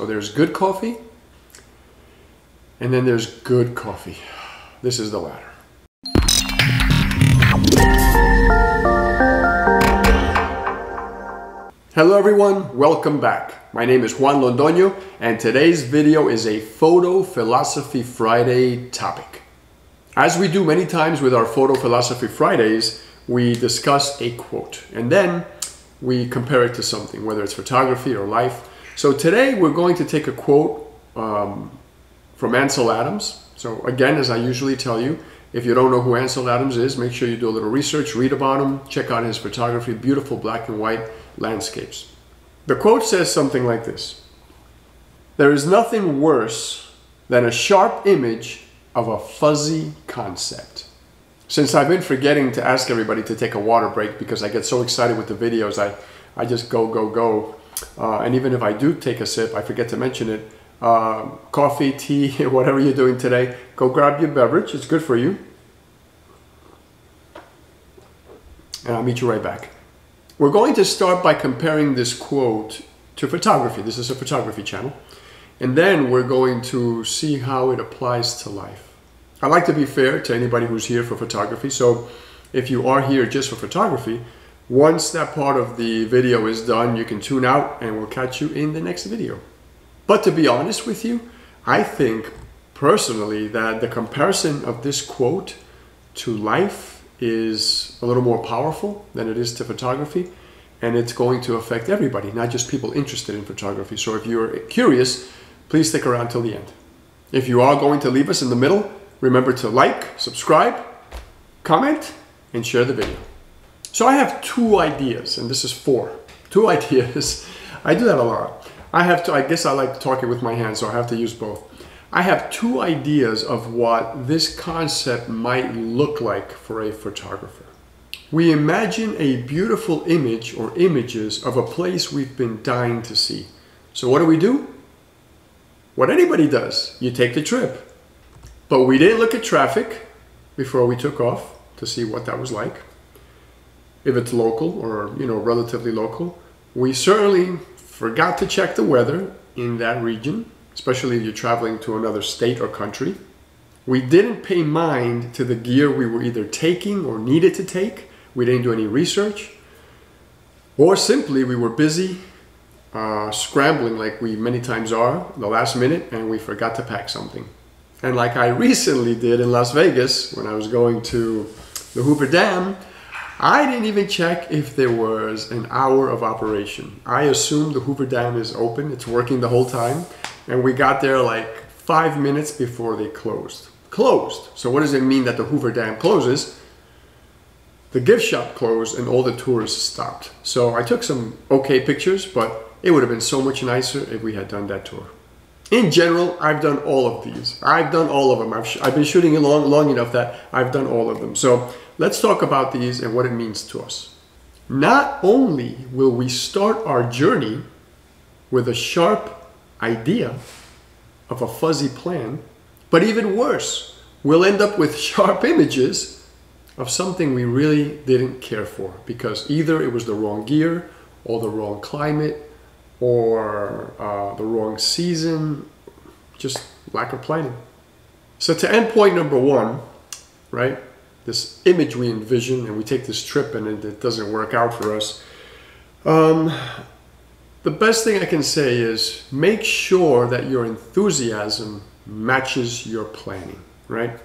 So there's good coffee, and then there's good coffee. This is the latter. Hello everyone, welcome back. My name is Juan Londoño and today's video is a Photo Philosophy Friday topic. As we do many times with our Photo Philosophy Fridays, we discuss a quote and then we compare it to something, whether it's photography or life. So today we're going to take a quote um, from Ansel Adams. So again, as I usually tell you, if you don't know who Ansel Adams is, make sure you do a little research, read about him, check out his photography, beautiful black and white landscapes. The quote says something like this There is nothing worse than a sharp image of a fuzzy concept. Since I've been forgetting to ask everybody to take a water break because I get so excited with the videos, I, I just go, go, go. Uh, and even if I do take a sip, I forget to mention it. Uh, coffee, tea, whatever you're doing today, go grab your beverage. It's good for you. And I'll meet you right back. We're going to start by comparing this quote to photography. This is a photography channel. And then we're going to see how it applies to life. I like to be fair to anybody who's here for photography. So if you are here just for photography, once that part of the video is done, you can tune out and we'll catch you in the next video. But to be honest with you, I think personally that the comparison of this quote to life is a little more powerful than it is to photography. And it's going to affect everybody, not just people interested in photography. So if you're curious, please stick around till the end. If you are going to leave us in the middle, Remember to like, subscribe, comment, and share the video. So I have two ideas, and this is four. Two ideas. I do that a lot. I have to, I guess I like talking with my hands, so I have to use both. I have two ideas of what this concept might look like for a photographer. We imagine a beautiful image or images of a place we've been dying to see. So what do we do? What anybody does. You take the trip. But we didn't look at traffic before we took off to see what that was like. If it's local or, you know, relatively local. We certainly forgot to check the weather in that region, especially if you're traveling to another state or country. We didn't pay mind to the gear we were either taking or needed to take. We didn't do any research. Or simply, we were busy uh, scrambling like we many times are the last minute and we forgot to pack something. And like I recently did in Las Vegas when I was going to the Hoover Dam, I didn't even check if there was an hour of operation. I assumed the Hoover Dam is open, it's working the whole time, and we got there like five minutes before they closed. Closed. So what does it mean that the Hoover Dam closes? The gift shop closed and all the tours stopped. So I took some okay pictures, but it would have been so much nicer if we had done that tour in general, I've done all of these. I've done all of them. I've, I've been shooting long, long enough that I've done all of them. So let's talk about these and what it means to us. Not only will we start our journey with a sharp idea of a fuzzy plan, but even worse, we'll end up with sharp images of something we really didn't care for because either it was the wrong gear or the wrong climate or uh, the wrong season, just lack of planning. So to end point number one, right, this image we envision and we take this trip and it, it doesn't work out for us, um, the best thing I can say is make sure that your enthusiasm matches your planning, right?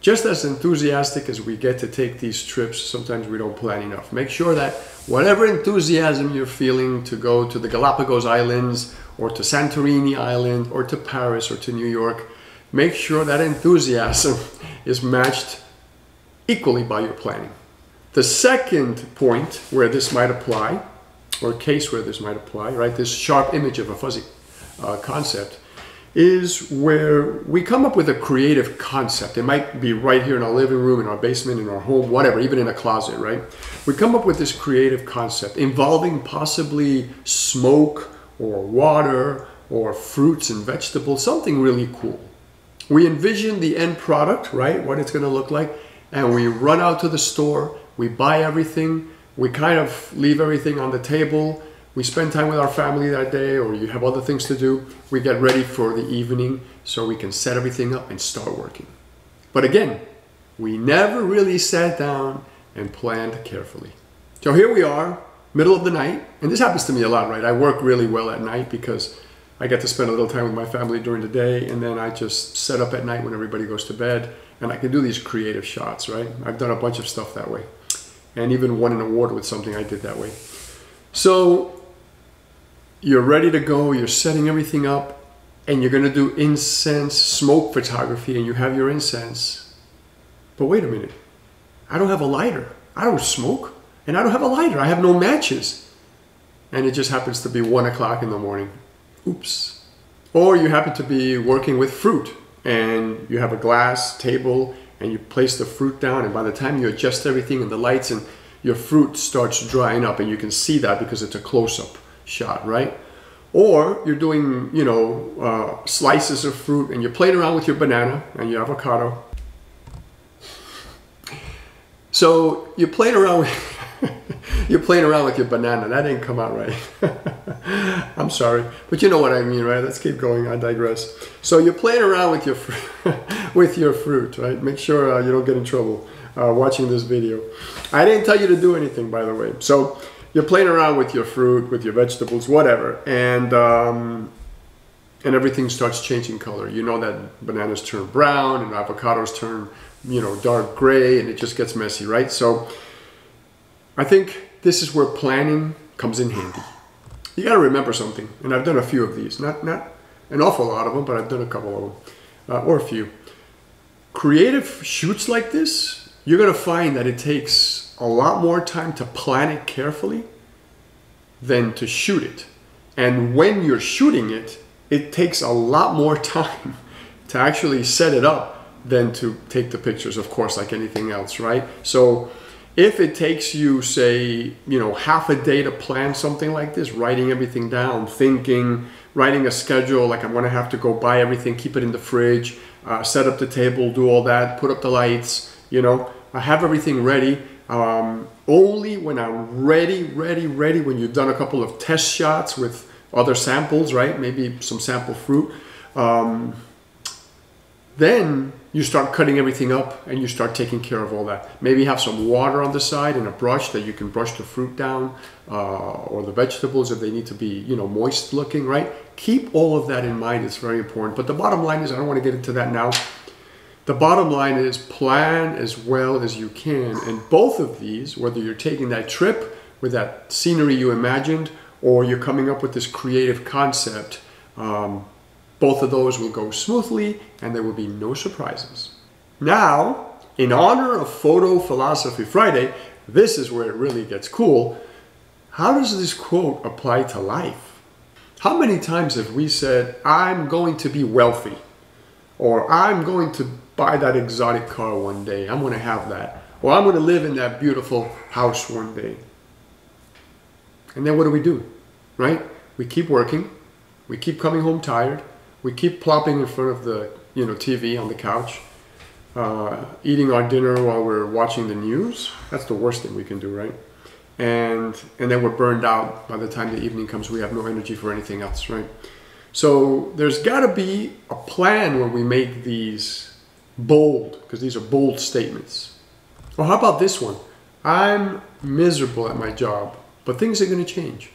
just as enthusiastic as we get to take these trips, sometimes we don't plan enough. Make sure that whatever enthusiasm you're feeling to go to the Galapagos Islands or to Santorini Island or to Paris or to New York, make sure that enthusiasm is matched equally by your planning. The second point where this might apply, or case where this might apply, right, this sharp image of a fuzzy uh, concept, is where we come up with a creative concept. It might be right here in our living room, in our basement, in our home, whatever, even in a closet, right? We come up with this creative concept involving possibly smoke or water or fruits and vegetables, something really cool. We envision the end product, right? What it's gonna look like, and we run out to the store, we buy everything, we kind of leave everything on the table, we spend time with our family that day or you have other things to do, we get ready for the evening so we can set everything up and start working. But again, we never really sat down and planned carefully. So here we are, middle of the night, and this happens to me a lot, right? I work really well at night because I get to spend a little time with my family during the day, and then I just set up at night when everybody goes to bed, and I can do these creative shots, right? I've done a bunch of stuff that way, and even won an award with something I did that way. So you're ready to go, you're setting everything up, and you're gonna do incense smoke photography, and you have your incense. But wait a minute, I don't have a lighter. I don't smoke, and I don't have a lighter. I have no matches. And it just happens to be one o'clock in the morning. Oops. Or you happen to be working with fruit, and you have a glass table, and you place the fruit down, and by the time you adjust everything and the lights, and your fruit starts drying up, and you can see that because it's a close up shot, right? Or you're doing, you know, uh, slices of fruit and you're playing around with your banana and your avocado. So you're playing around with, you're playing around with your banana. That didn't come out right. I'm sorry, but you know what I mean, right? Let's keep going. I digress. So you're playing around with your with your fruit, right? Make sure uh, you don't get in trouble uh, watching this video. I didn't tell you to do anything, by the way. So you're playing around with your fruit, with your vegetables, whatever, and um, and everything starts changing color. You know that bananas turn brown and avocados turn, you know, dark gray, and it just gets messy, right? So I think this is where planning comes in handy. You got to remember something, and I've done a few of these, not not an awful lot of them, but I've done a couple of them, uh, or a few. Creative shoots like this, you're gonna find that it takes a lot more time to plan it carefully than to shoot it. And when you're shooting it, it takes a lot more time to actually set it up than to take the pictures, of course, like anything else, right? So if it takes you, say, you know, half a day to plan something like this, writing everything down, thinking, writing a schedule, like I'm gonna have to go buy everything, keep it in the fridge, uh, set up the table, do all that, put up the lights, you know, I have everything ready um, only when I'm ready, ready, ready, when you've done a couple of test shots with other samples, right? Maybe some sample fruit. Um, then you start cutting everything up and you start taking care of all that. Maybe have some water on the side and a brush that you can brush the fruit down uh, or the vegetables if they need to be, you know, moist looking, right? Keep all of that in mind. It's very important. But the bottom line is, I don't want to get into that now. The bottom line is plan as well as you can. And both of these, whether you're taking that trip with that scenery you imagined or you're coming up with this creative concept, um, both of those will go smoothly and there will be no surprises. Now, in honor of Photo Philosophy Friday, this is where it really gets cool. How does this quote apply to life? How many times have we said, I'm going to be wealthy? Or I'm going to buy that exotic car one day. I'm going to have that. Or I'm going to live in that beautiful house one day. And then what do we do? Right? We keep working. We keep coming home tired. We keep plopping in front of the you know TV on the couch, uh, eating our dinner while we're watching the news. That's the worst thing we can do, right? And and then we're burned out by the time the evening comes. We have no energy for anything else, right? So there's got to be a plan when we make these bold, because these are bold statements. Or how about this one? I'm miserable at my job, but things are going to change.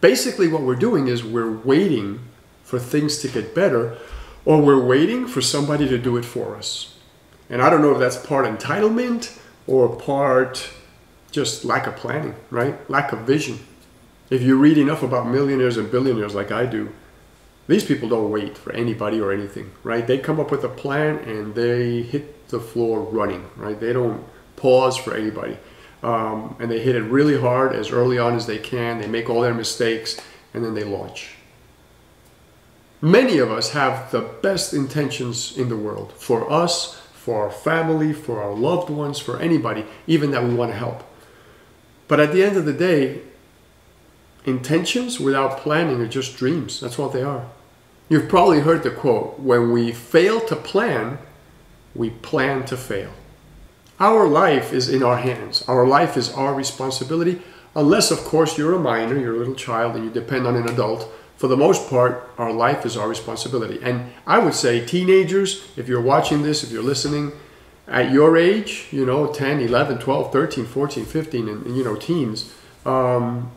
Basically, what we're doing is we're waiting for things to get better, or we're waiting for somebody to do it for us. And I don't know if that's part entitlement or part just lack of planning, right? Lack of vision. If you read enough about millionaires and billionaires like I do, these people don't wait for anybody or anything, right? They come up with a plan and they hit the floor running, right? They don't pause for anybody. Um, and they hit it really hard as early on as they can. They make all their mistakes and then they launch. Many of us have the best intentions in the world for us, for our family, for our loved ones, for anybody, even that we want to help. But at the end of the day, intentions without planning are just dreams. That's what they are. You've probably heard the quote when we fail to plan, we plan to fail. Our life is in our hands. Our life is our responsibility. Unless, of course, you're a minor, you're a little child, and you depend on an adult. For the most part, our life is our responsibility. And I would say, teenagers, if you're watching this, if you're listening, at your age, you know, 10, 11, 12, 13, 14, 15, and, you know, teens, um,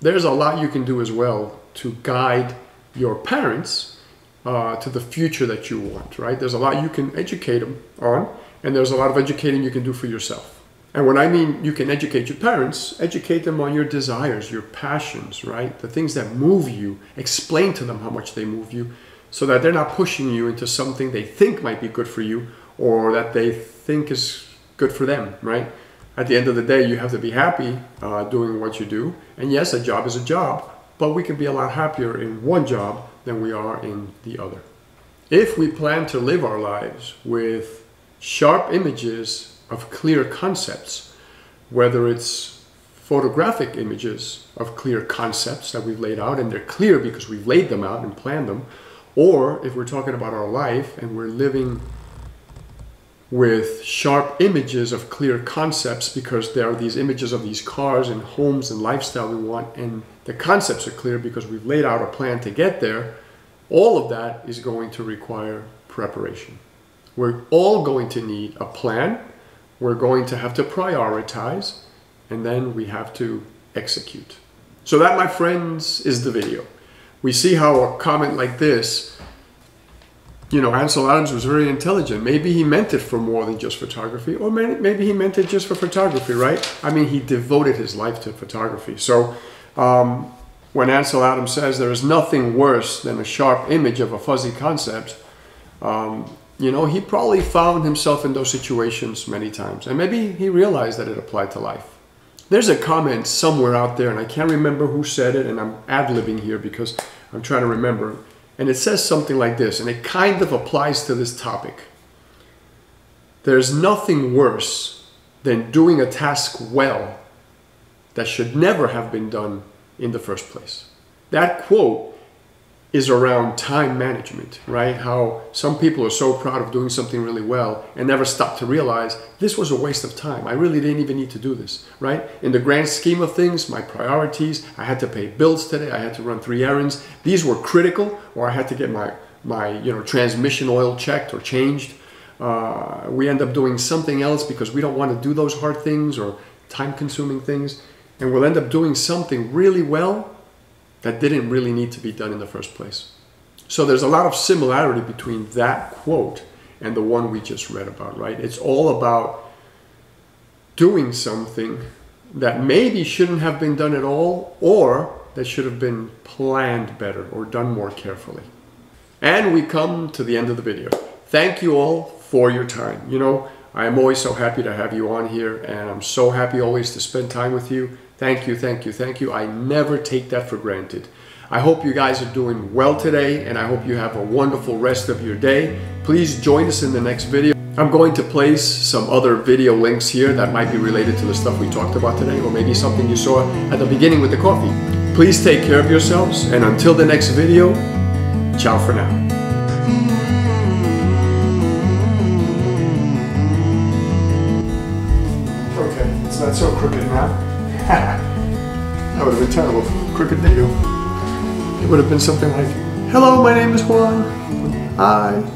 there's a lot you can do as well to guide your parents uh, to the future that you want, right? There's a lot you can educate them on, and there's a lot of educating you can do for yourself. And when I mean you can educate your parents, educate them on your desires, your passions, right? The things that move you. Explain to them how much they move you so that they're not pushing you into something they think might be good for you or that they think is good for them, right? At the end of the day, you have to be happy uh, doing what you do. And yes, a job is a job, but we can be a lot happier in one job than we are in the other. If we plan to live our lives with sharp images of clear concepts, whether it's photographic images of clear concepts that we've laid out and they're clear because we've laid them out and planned them, or if we're talking about our life and we're living with sharp images of clear concepts because there are these images of these cars and homes and lifestyle we want and the concepts are clear because we've laid out a plan to get there all of that is going to require preparation. We're all going to need a plan we're going to have to prioritize and then we have to execute. So that, my friends, is the video. We see how a comment like this, you know, Ansel Adams was very intelligent. Maybe he meant it for more than just photography, or maybe he meant it just for photography, right? I mean, he devoted his life to photography. So um, when Ansel Adams says there is nothing worse than a sharp image of a fuzzy concept, um, you know, he probably found himself in those situations many times. And maybe he realized that it applied to life. There's a comment somewhere out there, and I can't remember who said it, and I'm ad libbing here because I'm trying to remember. And it says something like this, and it kind of applies to this topic. There's nothing worse than doing a task well that should never have been done in the first place. That quote is around time management, right? How some people are so proud of doing something really well and never stop to realize this was a waste of time. I really didn't even need to do this, right? In the grand scheme of things, my priorities, I had to pay bills today, I had to run three errands. These were critical, or I had to get my, my you know, transmission oil checked or changed. Uh, we end up doing something else because we don't want to do those hard things or time consuming things. And we'll end up doing something really well that didn't really need to be done in the first place. So there's a lot of similarity between that quote and the one we just read about, right? It's all about doing something that maybe shouldn't have been done at all or that should have been planned better or done more carefully. And we come to the end of the video. Thank you all for your time. You know, I am always so happy to have you on here and I'm so happy always to spend time with you. Thank you, thank you, thank you. I never take that for granted. I hope you guys are doing well today and I hope you have a wonderful rest of your day. Please join us in the next video. I'm going to place some other video links here that might be related to the stuff we talked about today or maybe something you saw at the beginning with the coffee. Please take care of yourselves and until the next video, ciao for now. Okay, it's not so crooked now. That would have been terrible. Crooked video. It would have been something like, Hello, my name is Juan. Hi.